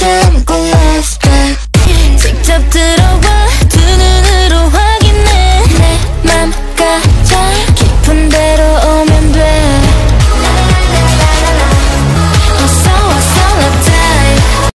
참고 했을 때 직접 들어